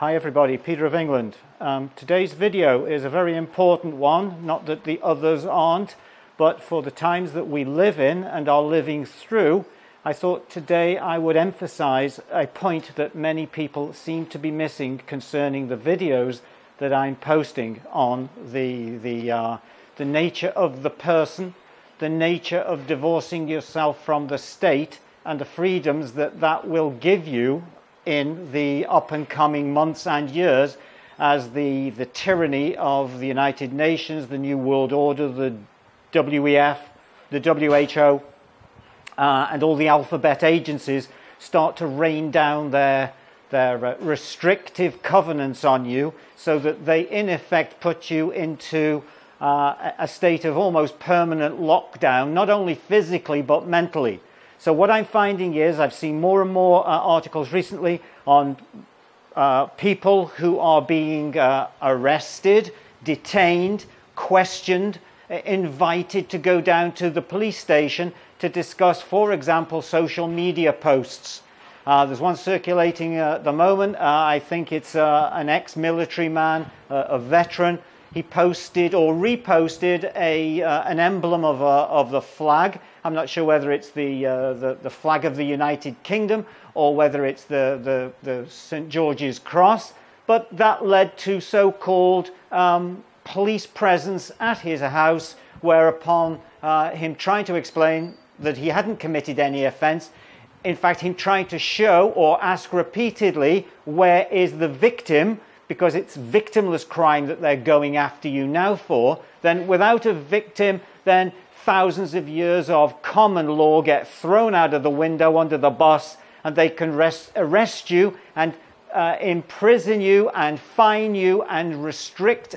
Hi everybody, Peter of England. Um, today's video is a very important one, not that the others aren't, but for the times that we live in and are living through, I thought today I would emphasize a point that many people seem to be missing concerning the videos that I'm posting on the, the, uh, the nature of the person, the nature of divorcing yourself from the state, and the freedoms that that will give you in the up and coming months and years as the, the tyranny of the United Nations, the New World Order, the WEF, the WHO, uh, and all the alphabet agencies start to rain down their, their uh, restrictive covenants on you so that they, in effect, put you into uh, a state of almost permanent lockdown, not only physically but mentally. So what I'm finding is I've seen more and more uh, articles recently on uh, people who are being uh, arrested, detained, questioned, invited to go down to the police station to discuss, for example, social media posts. Uh, there's one circulating uh, at the moment. Uh, I think it's an ex-military man, a veteran. He posted or reposted a, an emblem of, a, of the flag I'm not sure whether it's the, uh, the, the, flag of the United Kingdom or whether it's the, the, the St. George's Cross, but that led to so called um, police presence at his house, whereupon uh, him trying to explain that he hadn't committed any offence. In fact, him trying to show or ask repeatedly, where is the victim? Because it's victimless crime that they're going after you now for. Then, without a victim, then thousands of years of common law get thrown out of the window under the bus, and they can rest, arrest you and uh, imprison you and fine you and restrict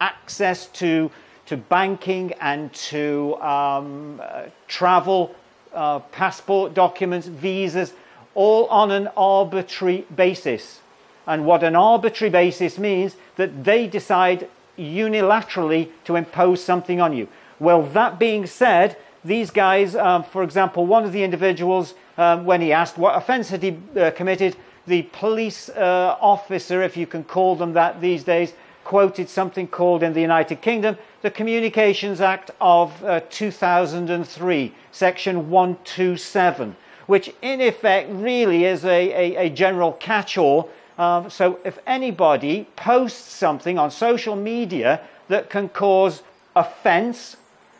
access to, to banking and to um, uh, travel, uh, passport documents, visas, all on an arbitrary basis. And what an arbitrary basis means that they decide unilaterally to impose something on you. Well, that being said, these guys, um, for example, one of the individuals, um, when he asked what offence had he uh, committed, the police uh, officer, if you can call them that these days, quoted something called in the United Kingdom the Communications Act of uh, 2003, section 127, which in effect really is a, a, a general catch all. Uh, so if anybody posts something on social media that can cause offence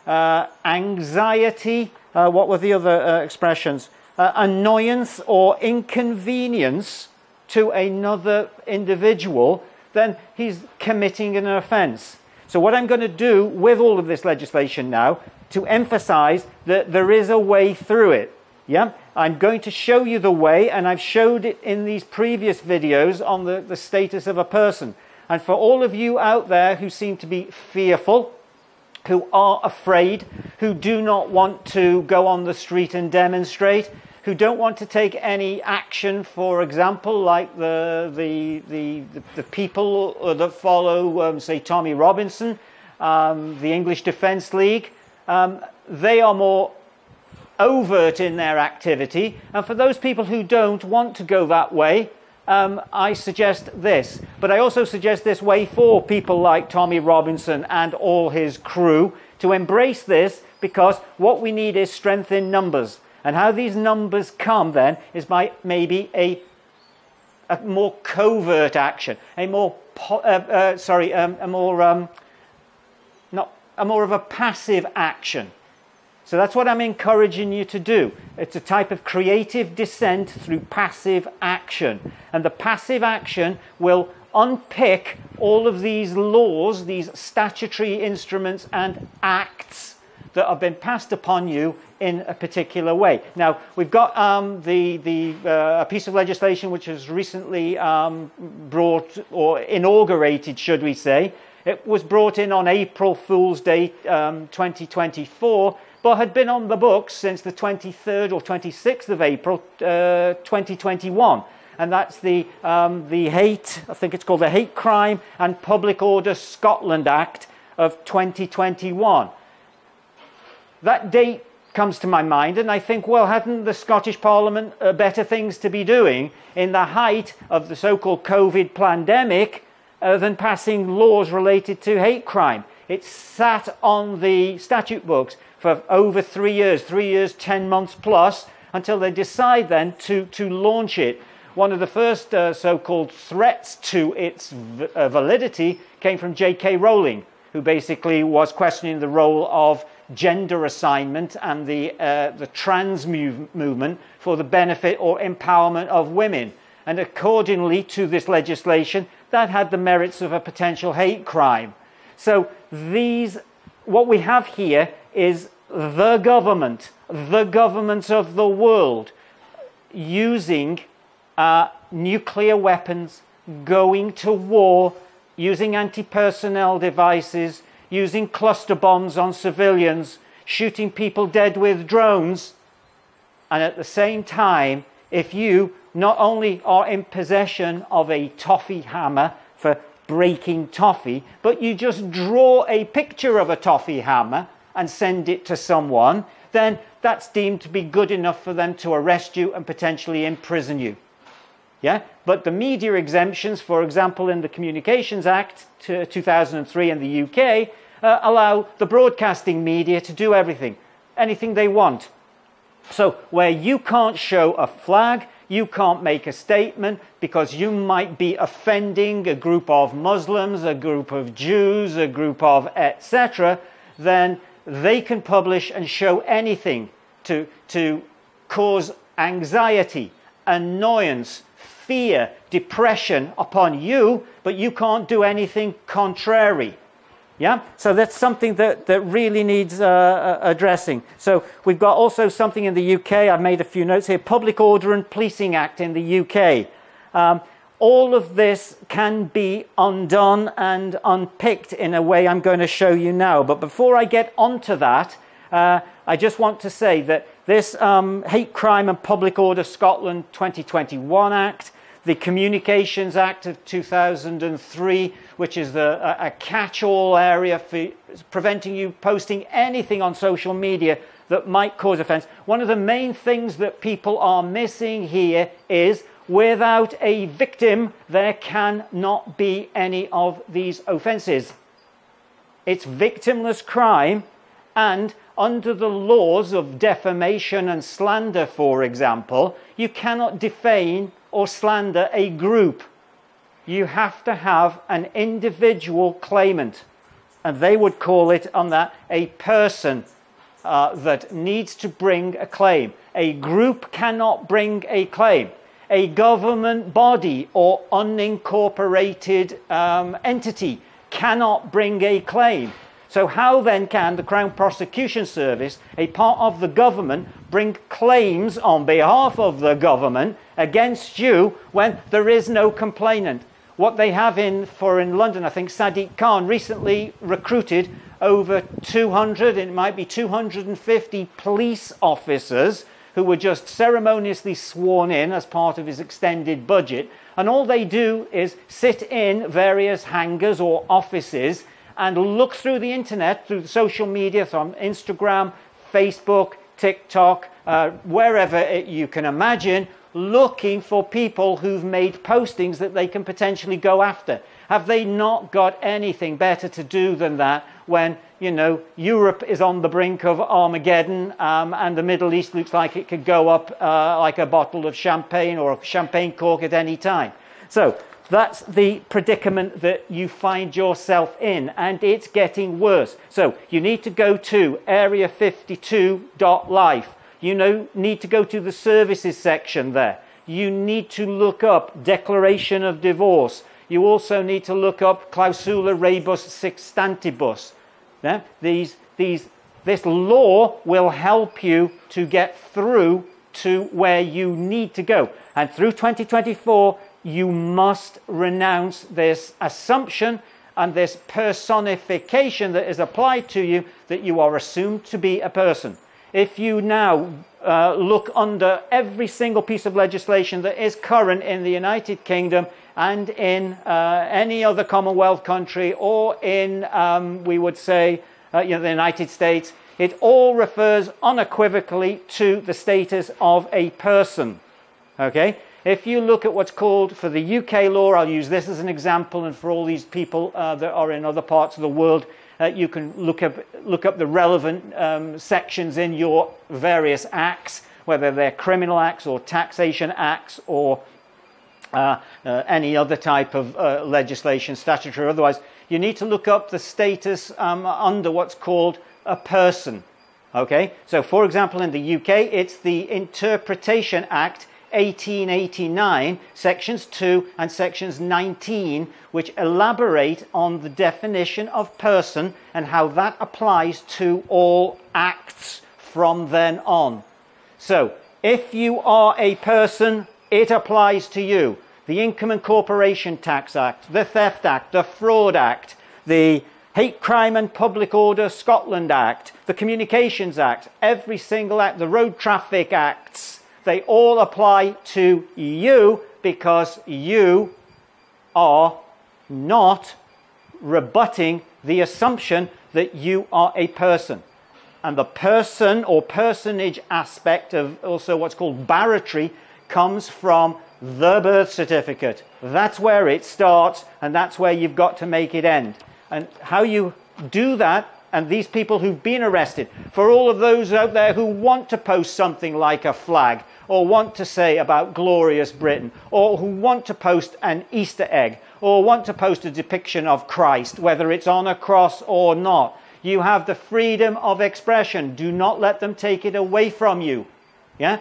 uh, anxiety, uh, what were the other uh, expressions? Uh, annoyance or inconvenience to another individual, then he's committing an offence. So, what I'm going to do with all of this legislation now to emphasize that there is a way through it. Yeah, I'm going to show you the way, and I've showed it in these previous videos on the, the status of a person. And for all of you out there who seem to be fearful, who are afraid, who do not want to go on the street and demonstrate, who don't want to take any action, for example, like the, the, the, the, people that follow, um, say, Tommy Robinson, um, the English Defence League. Um, they are more overt in their activity. And for those people who don't want to go that way, um, I suggest this. But I also suggest this way for people like Tommy Robinson and all his crew to embrace this because what we need is strength in numbers. And how these numbers come then is by maybe a, a more covert action, a more, uh, uh, sorry, um, a more, um, not, a more of a passive action. So that's what I'm encouraging you to do. It's a type of creative dissent through passive action. And the passive action will unpick all of these laws, these statutory instruments and acts that have been passed upon you in a particular way. Now, we've got um, the, the, uh, a piece of legislation which was recently um, brought or inaugurated, should we say. It was brought in on April Fool's Day um, 2024 but had been on the books since the 23rd or 26th of April uh, 2021. And that's the, um, the hate, I think it's called the Hate Crime and Public Order Scotland Act of 2021. That date comes to my mind, and I think, well, hadn't the Scottish Parliament uh, better things to be doing in the height of the so called COVID pandemic uh, than passing laws related to hate crime? It sat on the statute books for over three years, three years, 10 months plus, until they decide then to, to launch it. One of the first uh, so called threats to its uh, validity came from J.K. Rowling, who basically was questioning the role of gender assignment and the, uh, the trans move- movement for the benefit or empowerment of women. And accordingly to this legislation, that had the merits of a potential hate crime. So these, what we have here is the government, the governments of the world, using uh, nuclear weapons, going to war, using anti personnel devices, using cluster bombs on civilians, shooting people dead with drones. And at the same time, if you not only are in possession of a toffee hammer for breaking toffee, but you just draw a picture of a toffee hammer and send it to someone, then that's deemed to be good enough for them to arrest you and potentially imprison you. Yeah? But the media exemptions, for example, in the Communications Act 2003 in the UK, uh, allow the broadcasting media to do everything, anything they want. So, where you can't show a flag, you can't make a statement because you might be offending a group of Muslims, a group of Jews, a group of etc., then they can publish and show anything to, to cause anxiety, annoyance, fear, depression upon you, but you can't do anything contrary. Yeah? So that's something that, that really needs uh, uh addressing. So we've got also something in the UK. I've made a few notes here Public Order and Policing Act in the UK. Um, all of this can be undone and unpicked in a way I'm going to show you now. But before I get onto that, uh, I just want to say that this um, Hate Crime and Public Order Scotland 2021 Act, the Communications Act of 2003, which is the, a, a catch all area for preventing you posting anything on social media that might cause offence. One of the main things that people are missing here is Without a victim, there cannot be any of these offences. It's victimless crime, and under the laws of defamation and slander, for example, you cannot defame or slander a group. You have to have an individual claimant, and they would call it on that a person uh, that needs to bring a claim. A group cannot bring a claim a government body or unincorporated um, entity cannot bring a claim. So, how then can the Crown Prosecution Service, a part of the government, bring claims on behalf of the government against you when there is no complainant? What they have in, for in London, I think Sadiq Khan recently recruited over 200, it might be 250 police officers who were just ceremoniously sworn in as part of his extended budget. And all they do is sit in various hangars or offices and look through the internet, through social media, from Instagram, Facebook, TikTok, uh, wherever it, you can imagine, looking for people who've made postings that they can potentially go after. Have they not got anything better to do than that when you know, Europe is on the brink of Armageddon, um, and the Middle East looks like it could go up uh, like a bottle of champagne or a champagne cork at any time. So that's the predicament that you find yourself in, and it's getting worse. So you need to go to area52.life. You know, need to go to the services section there. You need to look up declaration of divorce. You also need to look up clausula rebus sic stantibus. Yeah? These, these, this law will help you to get through to where you need to go. And through 2024, you must renounce this assumption and this personification that is applied to you that you are assumed to be a person. If you now uh, look under every single piece of legislation that is current in the United Kingdom and in uh, any other Commonwealth country or in, um, we would say, uh, you know, the United States, it all refers unequivocally to the status of a person. Okay? If you look at what's called, for the UK law, I'll use this as an example, and for all these people uh, that are in other parts of the world, uh, you can look up, look up the relevant um, sections in your various acts, whether they're criminal acts or taxation acts or uh, uh, any other type of uh, legislation, statutory or otherwise. You need to look up the status um, under what's called a person. Okay, so for example, in the UK, it's the Interpretation Act 1889, sections 2 and sections 19, which elaborate on the definition of person and how that applies to all acts from then on. So, if you are a person, it applies to you. The Income and Corporation Tax Act, the Theft Act, the Fraud Act, the Hate Crime and Public Order Scotland Act, the Communications Act, every single act, the Road Traffic Acts, they all apply to you because you are not rebutting the assumption that you are a person. And the person or personage aspect of also what's called barratry comes from the birth certificate. That's where it starts, and that's where you've got to make it end. And how you do that, and these people who've been arrested, for all of those out there who want to post something like a flag, or want to say about glorious Britain, or who want to post an Easter egg, or want to post a depiction of Christ, whether it's on a cross or not. You have the freedom of expression. Do not let them take it away from you. Yeah?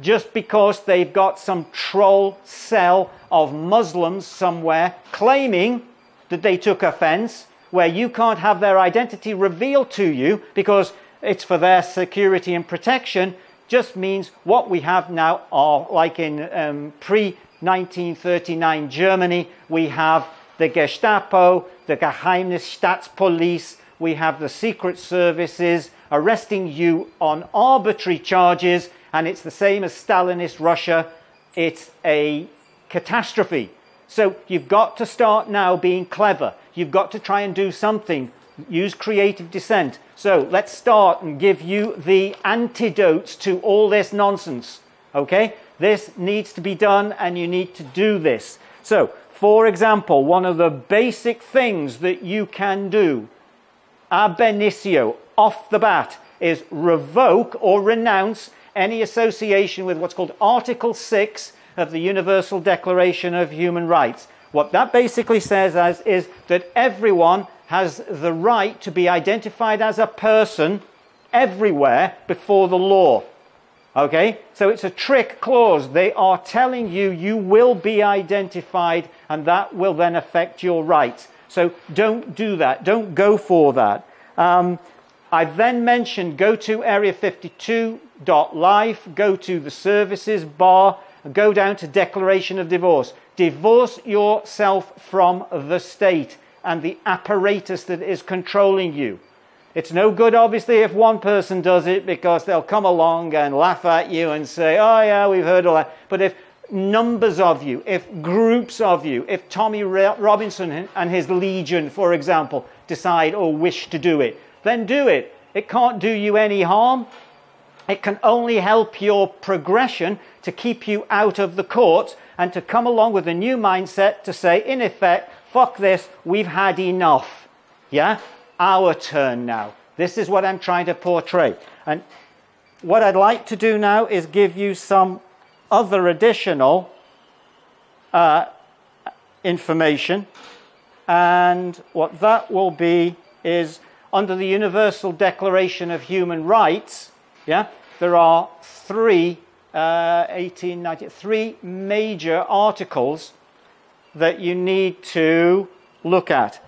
Just because they've got some troll cell of Muslims somewhere claiming that they took offense, where you can't have their identity revealed to you because it's for their security and protection, just means what we have now are like in um, pre 1939 Germany, we have the Gestapo, the Geheimnisstaatspolice, we have the secret services arresting you on arbitrary charges, and it's the same as Stalinist Russia. It's a catastrophe. So you've got to start now being clever. You've got to try and do something use creative dissent. So let's start and give you the antidotes to all this nonsense. Okay? This needs to be done and you need to do this. So, for example, one of the basic things that you can do, ab initio, off the bat, is revoke or renounce any association with what's called Article 6 of the Universal Declaration of Human Rights. What that basically says as, is that everyone has the right to be identified as a person everywhere before the law. Okay? So it's a trick clause. They are telling you you will be identified and that will then affect your rights. So don't do that. Don't go for that. Um, I then mentioned go to area 52.life, go to the services bar, and go down to declaration of divorce. Divorce yourself from the state and the apparatus that is controlling you. It's no good, obviously, if one person does it because they'll come along and laugh at you and say, oh, yeah, we've heard all that. But if numbers of you, if groups of you, if Tommy Robinson and his legion, for example, decide or wish to do it, then do it. It can't do you any harm. It can only help your progression to keep you out of the court and to come along with a new mindset to say, in effect, fuck this, we've had enough. Yeah? Our turn now. This is what I'm trying to portray. And what I'd like to do now is give you some other additional uh, information. And what that will be is under the Universal Declaration of Human Rights, yeah, there are three, uh, 1890, three major articles that you need to look at.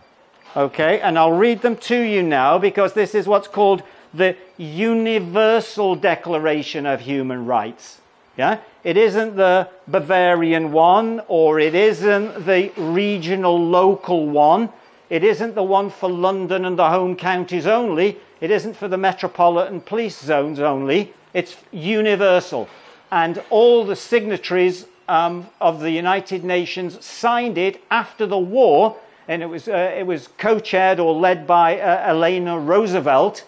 Okay, and I'll read them to you now because this is what's called the Universal Declaration of Human Rights. Yeah? It isn't the Bavarian one or it isn't the regional local one. It isn't the one for London and the home counties only. It isn't for the metropolitan police zones only. It's universal. And all the signatories um, of the United Nations signed it after the war, and it was, uh, it was co chaired or led by uh, Eleanor Roosevelt.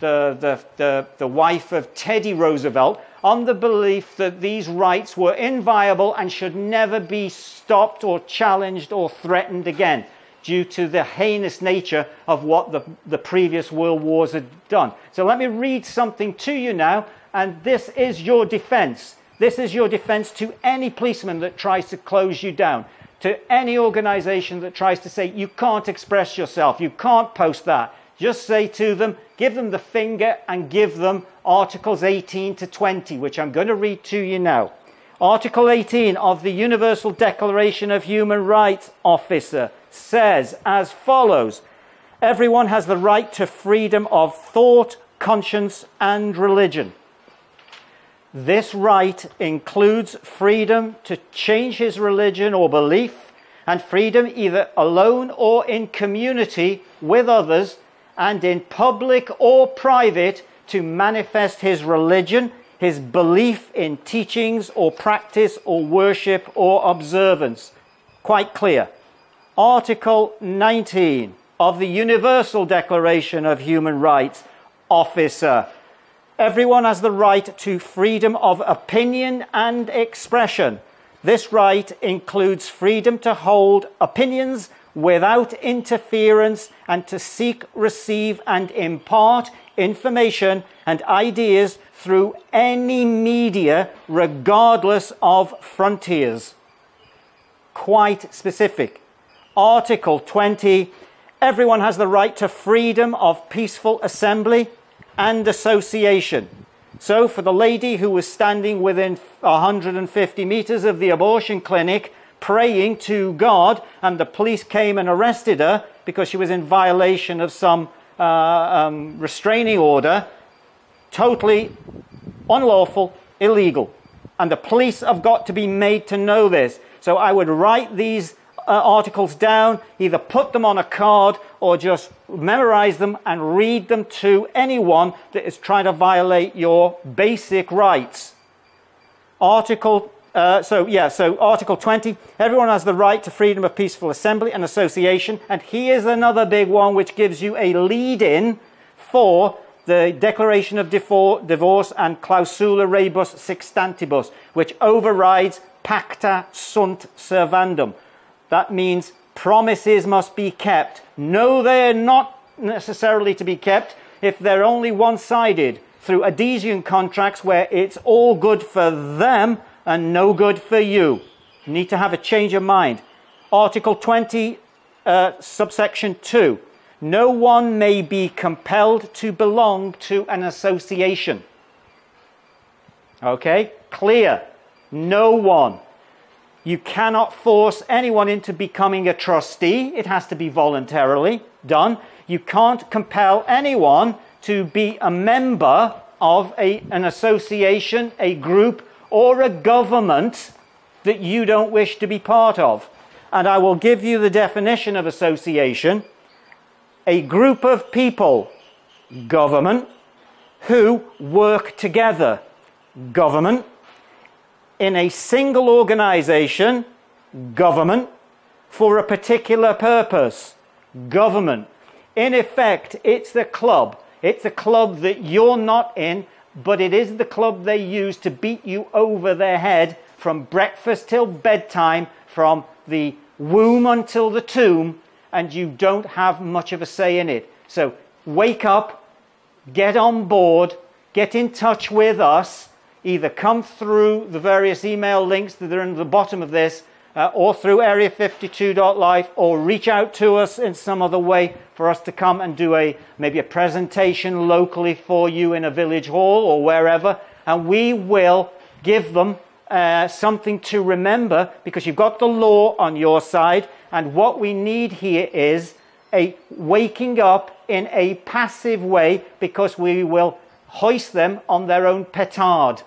the, the, the, the wife of Teddy Roosevelt, on the belief that these rights were inviolable and should never be stopped or challenged or threatened again due to the heinous nature of what the, the previous world wars had done. So let me read something to you now, and this is your defense. This is your defense to any policeman that tries to close you down, to any organization that tries to say, you can't express yourself, you can't post that. Just say to them, give them the finger and give them Articles 18 to 20, which I'm going to read to you now. Article 18 of the Universal Declaration of Human Rights Officer says as follows Everyone has the right to freedom of thought, conscience, and religion. This right includes freedom to change his religion or belief, and freedom either alone or in community with others and in public or private to manifest his religion, his belief in teachings or practice or worship or observance. Quite clear. Article 19 of the Universal Declaration of Human Rights, officer. Everyone has the right to freedom of opinion and expression. This right includes freedom to hold opinions without interference and to seek, receive, and impart information and ideas through any media, regardless of frontiers. Quite specific. Article 20 Everyone has the right to freedom of peaceful assembly and association. So, for the lady who was standing within 150 meters of the abortion clinic, praying to God, and the police came and arrested her because she was in violation of some uh, um, restraining order. Totally unlawful, illegal. And the police have got to be made to know this. So I would write these uh, articles down, either put them on a card or just memorize them and read them to anyone that is trying to violate your basic rights. Article uh, so, yeah, so Article 20 everyone has the right to freedom of peaceful assembly and association. And here's another big one which gives you a lead in for the Declaration of Divorce and Clausula Rebus Sic Stantibus, which overrides Pacta Sunt Servandum. That means promises must be kept. No, they're not necessarily to be kept if they're only one sided through adhesion contracts where it's all good for them and no good for you. You need to have a change of mind. Article 20, uh, subsection 2. No one may be compelled to belong to an association. Okay? Clear. No one. You cannot force anyone into becoming a trustee. It has to be voluntarily done. You can't compel anyone to be a member of a, an association, a group, or a government that you don't wish to be part of. And I will give you the definition of association a group of people, government, who work together, government, in a single organization, government, for a particular purpose, government. In effect, it's the club. It's the club that you're not in but it is the club they use to beat you over their head from breakfast till bedtime, from the womb until the tomb, and you don't have much of a say in it. So wake up, get on board, get in touch with us, either come through the various email links that are in the bottom of this uh, or through area52.life or reach out to us in some other way for us to come and do a maybe a presentation locally for you in a village hall or wherever and we will give them uh, something to remember because you've got the law on your side and what we need here is a waking up in a passive way because we will hoist them on their own petard.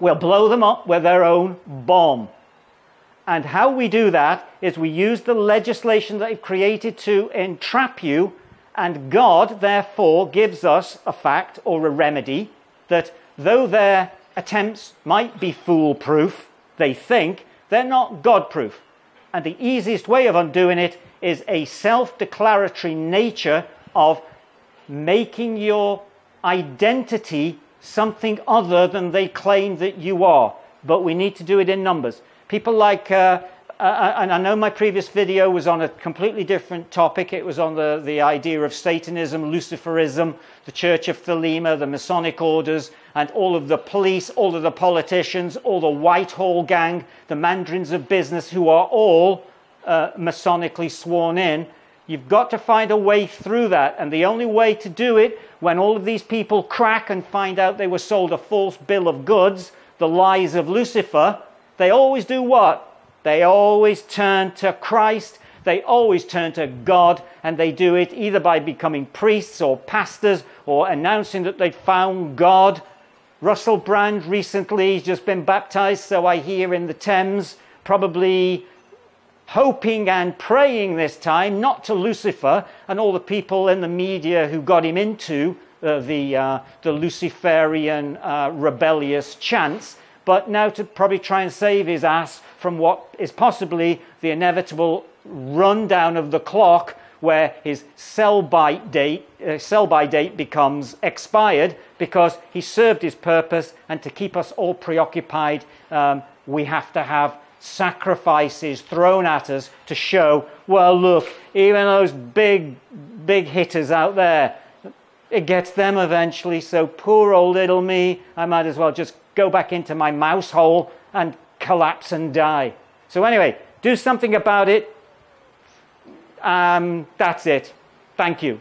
We'll blow them up with their own bomb. And how we do that is we use the legislation that they've created to entrap you, and God, therefore, gives us a fact or a remedy that though their attempts might be foolproof, they think, they're not God proof. And the easiest way of undoing it is a self declaratory nature of making your identity something other than they claim that you are. But we need to do it in numbers. People like, uh, uh, uh, and I know my previous video was on a completely different topic. It was on the, the idea of Satanism, Luciferism, the Church of Thelema, the Masonic orders, and all of the police, all of the politicians, all the Whitehall gang, the mandarins of business, who are all uh, Masonically sworn in. You've got to find a way through that. And the only way to do it, when all of these people crack and find out they were sold a false bill of goods, the lies of Lucifer, they always do what? They always turn to Christ, they always turn to God, and they do it either by becoming priests or pastors or announcing that they've found God. Russell Brand recently has just been baptized, so I hear in the Thames, probably hoping and praying this time not to Lucifer and all the people in the media who got him into uh, the, uh, the Luciferian uh, rebellious chants, but now to probably try and save his ass from what is possibly the inevitable rundown of the clock where his sell by date, uh, sell by date becomes expired because he served his purpose and to keep us all preoccupied um, we have to have sacrifices thrown at us to show well look even those big big hitters out there it gets them eventually so poor old little me i might as well just go back into my mouse hole and collapse and die. So, anyway, do something about it. Um, that's it. Thank you.